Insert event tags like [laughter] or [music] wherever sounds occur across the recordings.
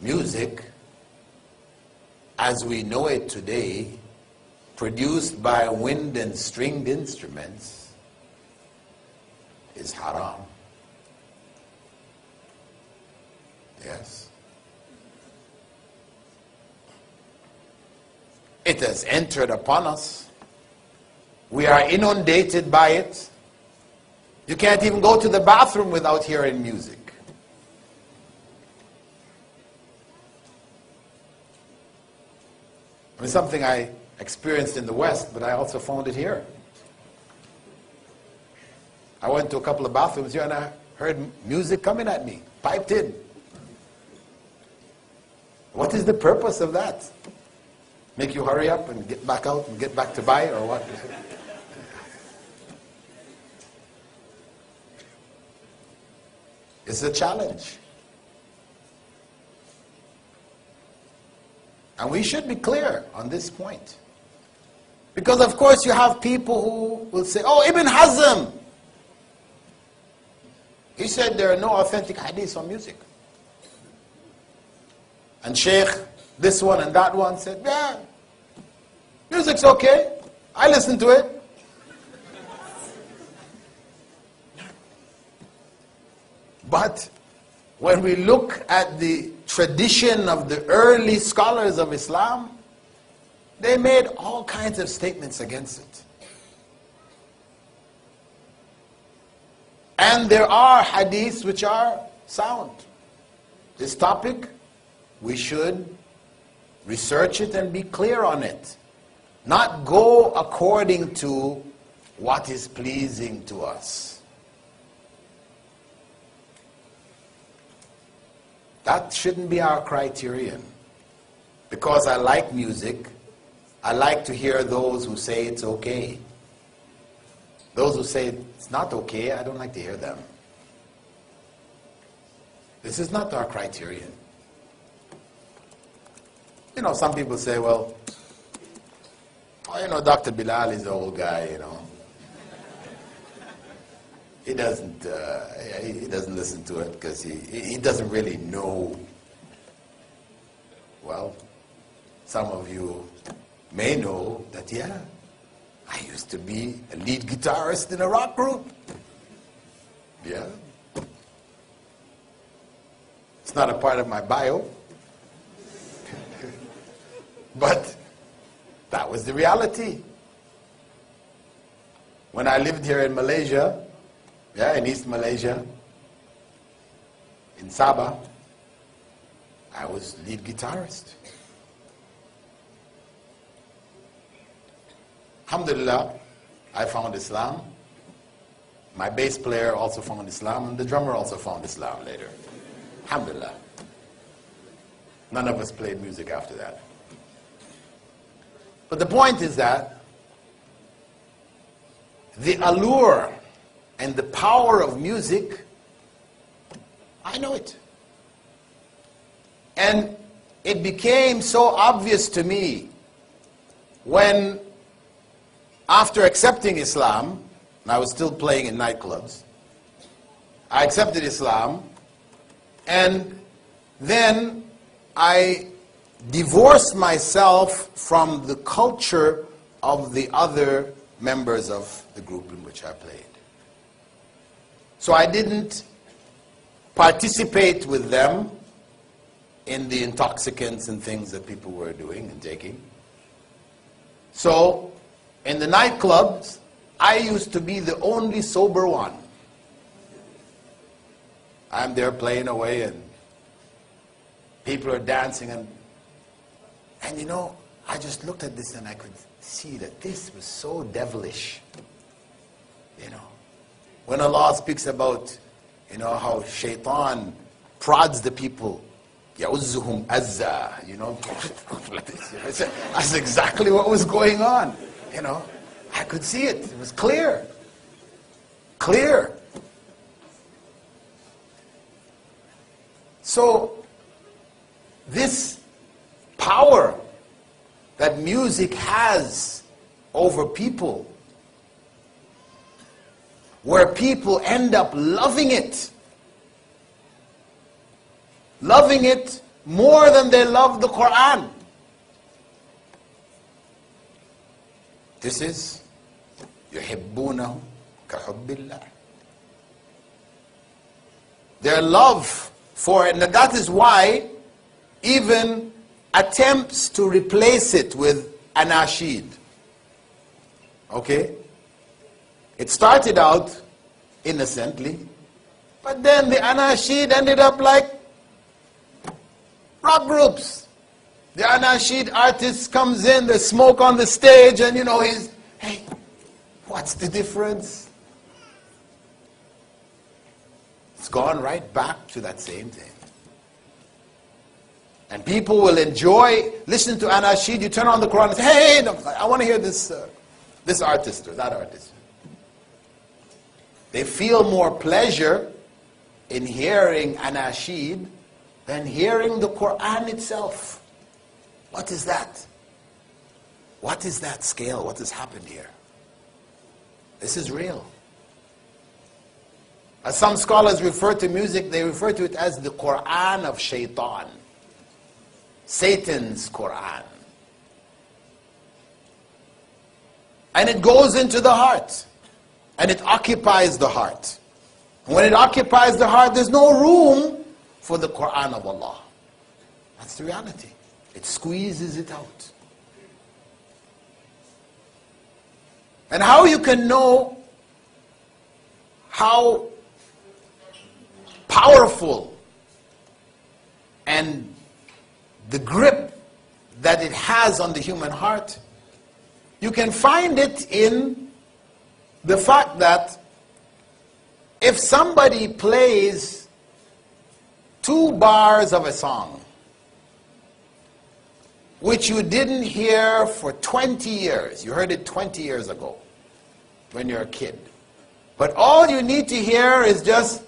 music as we know it today, produced by wind and stringed instruments, is haram. Yes. It has entered upon us. We are inundated by it. You can't even go to the bathroom without hearing music. I mean, something I experienced in the West, but I also found it here. I went to a couple of bathrooms here and I heard music coming at me, piped in. What is the purpose of that? Make you hurry up and get back out and get back to buy or what? It's a challenge. And we should be clear on this point. Because, of course, you have people who will say, oh, Ibn Hazm. He said there are no authentic hadiths on music. And Sheikh, this one and that one said, yeah, music's okay. I listen to it. But when we look at the tradition of the early scholars of Islam, they made all kinds of statements against it. And there are hadiths which are sound. This topic, we should research it and be clear on it. Not go according to what is pleasing to us. That shouldn't be our criterion. Because I like music, I like to hear those who say it's okay. Those who say it's not okay, I don't like to hear them. This is not our criterion. You know, some people say, well, you know, Dr. Bilal is an old guy, you know he doesn't uh, he doesn't listen to it because he he doesn't really know. Well, some of you may know that yeah, I used to be a lead guitarist in a rock group. Yeah. It's not a part of my bio. [laughs] but that was the reality. When I lived here in Malaysia, yeah, in East Malaysia, in Sabah, I was lead guitarist. Alhamdulillah, I found Islam. My bass player also found Islam, and the drummer also found Islam later. Alhamdulillah. None of us played music after that. But the point is that the allure and the power of music, I know it. And it became so obvious to me when, after accepting Islam, and I was still playing in nightclubs, I accepted Islam, and then I divorced myself from the culture of the other members of the group in which I played. So I didn't participate with them in the intoxicants and things that people were doing and taking. So in the nightclubs, I used to be the only sober one. I'm there playing away and people are dancing and and you know, I just looked at this and I could see that this was so devilish. You know. When Allah speaks about, you know, how shaitan prods the people, يَعُزُّهُمْ أَزَّا, you know, [laughs] that's exactly what was going on, you know. I could see it. It was clear. Clear. So, this power that music has over people where people end up loving it. Loving it more than they love the Quran. This is يحبونه كحب الله. Their love for it, and that is why even attempts to replace it with anashid. Okay? It started out innocently, but then the anashid ended up like rock groups. The anashid artist comes in, there's smoke on the stage, and you know, he's, hey, what's the difference? It's gone right back to that same thing. And people will enjoy listening to anashid. You turn on the Quran and say, hey, no, I want to hear this, uh, this artist or that artist. They feel more pleasure in hearing anashid than hearing the Quran itself. What is that? What is that scale? What has happened here? This is real. As some scholars refer to music, they refer to it as the Quran of Shaitan. Satan's Quran. And it goes into the heart. And it occupies the heart. And when it occupies the heart, there's no room for the Quran of Allah. That's the reality. It squeezes it out. And how you can know how powerful and the grip that it has on the human heart, you can find it in the fact that if somebody plays two bars of a song, which you didn't hear for 20 years. You heard it 20 years ago when you're a kid. But all you need to hear is just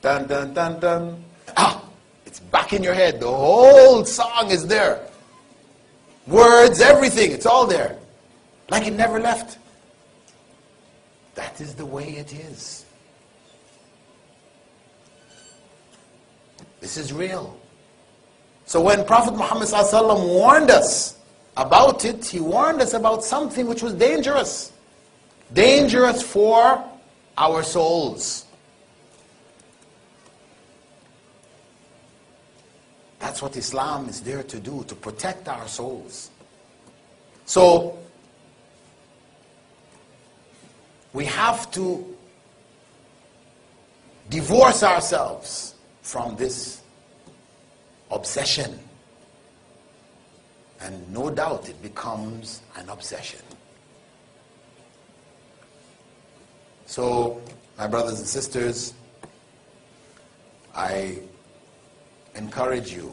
dun dun dun dun. Ah, it's back in your head. The whole song is there. Words, everything, it's all there. Like it never left. That is the way it is. This is real. So when Prophet Muhammad warned us about it, he warned us about something which was dangerous. Dangerous for our souls. That's what Islam is there to do, to protect our souls. So, we have to divorce ourselves from this obsession. And no doubt it becomes an obsession. So, my brothers and sisters, I encourage you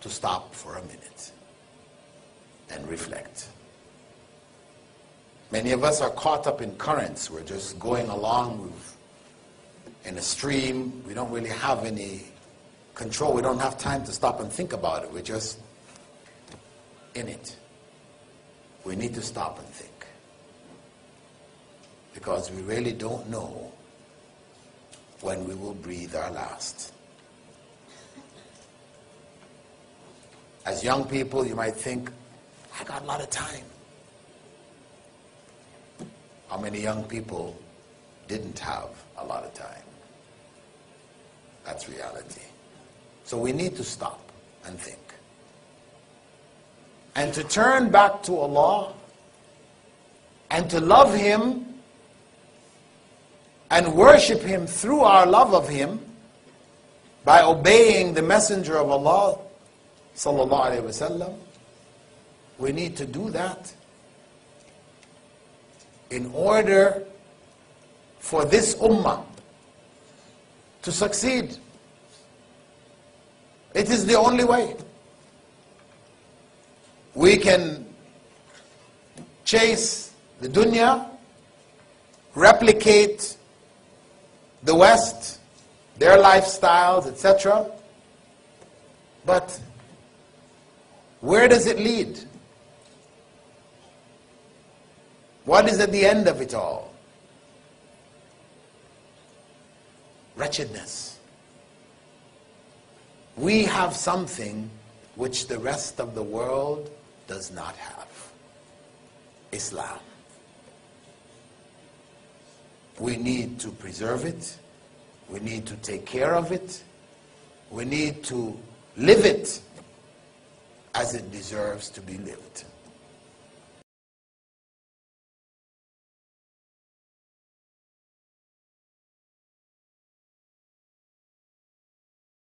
to stop for a minute and reflect. Many of us are caught up in currents. We're just going along in a stream. We don't really have any control. We don't have time to stop and think about it. We're just in it. We need to stop and think. Because we really don't know when we will breathe our last. As young people, you might think, I got a lot of time. How many young people didn't have a lot of time? That's reality. So we need to stop and think. And to turn back to Allah and to love Him and worship Him through our love of Him by obeying the Messenger of Allah sallallahu alaihi wasallam. We need to do that in order for this ummah to succeed. It is the only way. We can chase the dunya, replicate the West, their lifestyles, etc. But where does it lead? What is at the end of it all? wretchedness. we have something which the rest of the world does not have Islam. We need to preserve it. We need to take care of it. We need to live it as it deserves to be lived.